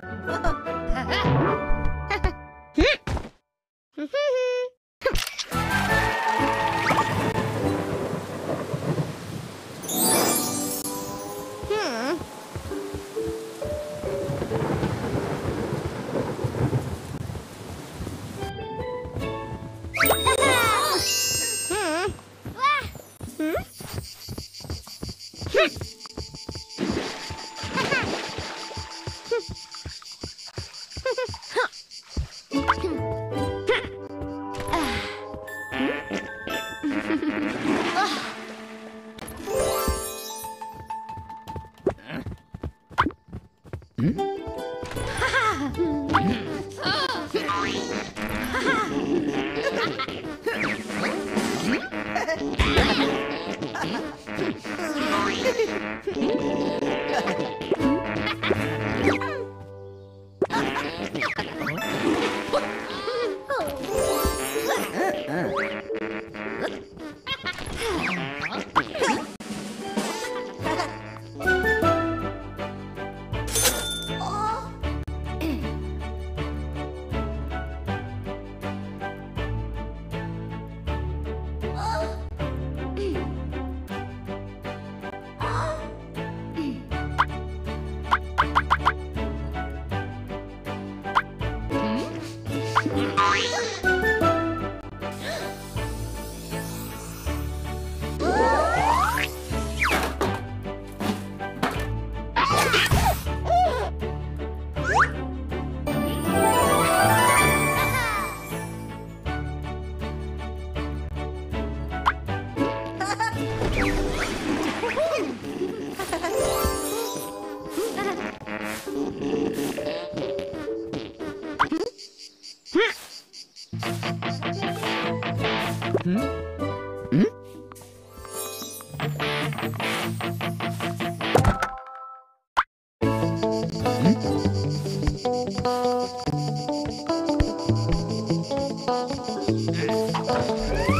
Uh-oh. Uh. Hey, hey, hey, hey.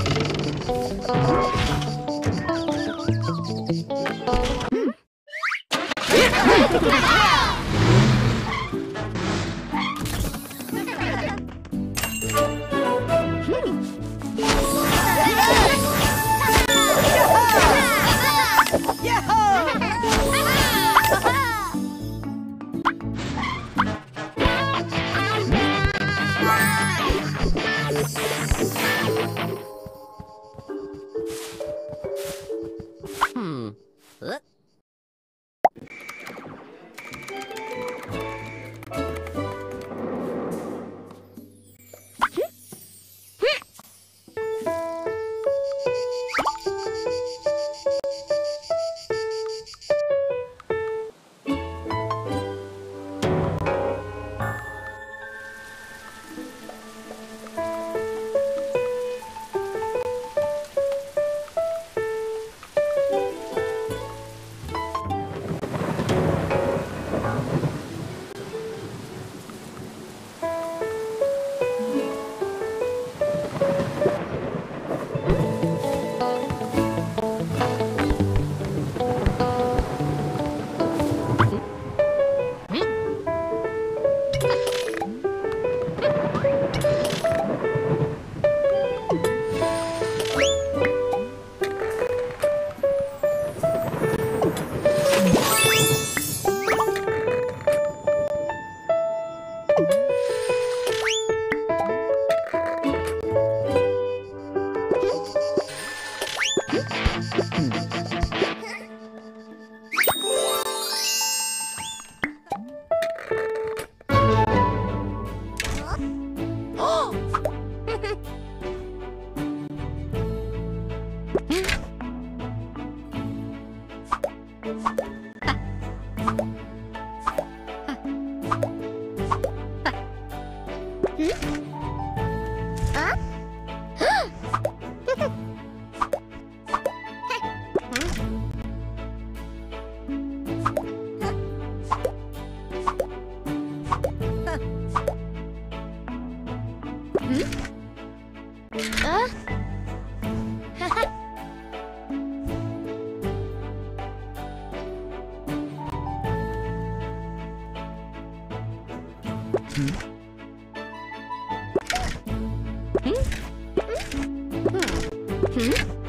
Hmm? Hmm? hmm? hmm? hmm?